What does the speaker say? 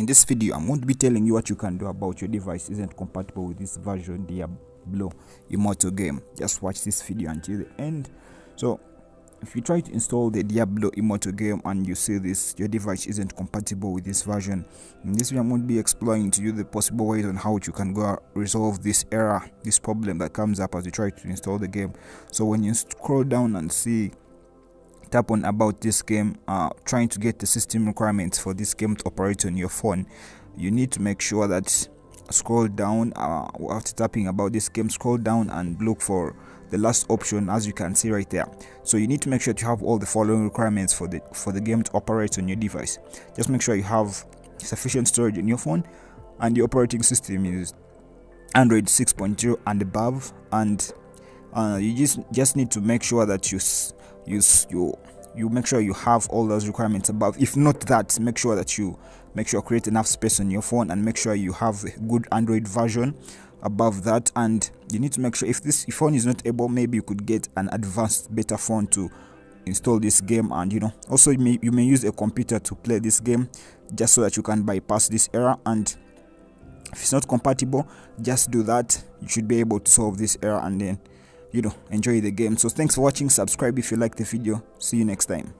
in this video i'm going to be telling you what you can do about your device isn't compatible with this version diablo immortal game. Just watch this video until the end. So if you try to install the diablo immortal game and you see this your device isn't compatible with this version in this video i'm going to be explaining to you the possible ways on how you can go resolve this error this problem that comes up as you try to install the game. So when you scroll down and see tap on about this game uh, trying to get the system requirements for this game to operate on your phone. You need to make sure that scroll down uh, after tapping about this game scroll down and look for the last option as you can see right there. So you need to make sure to have all the following requirements for the for the game to operate on your device. Just make sure you have sufficient storage in your phone and the operating system is android 6.0 and above. And uh, you just just need to make sure that you you you you make sure you have all those requirements above. If not that make sure that you make sure create enough space on your phone and make sure you have a good android version above that. And you need to make sure if this phone is not able maybe you could get an advanced beta phone to install this game. And you know also you may, you may use a computer to play this game just so that you can bypass this error. And if it's not compatible just do that. You should be able to solve this error and then you know enjoy the game. So thanks for watching. Subscribe if you like the video. See you next time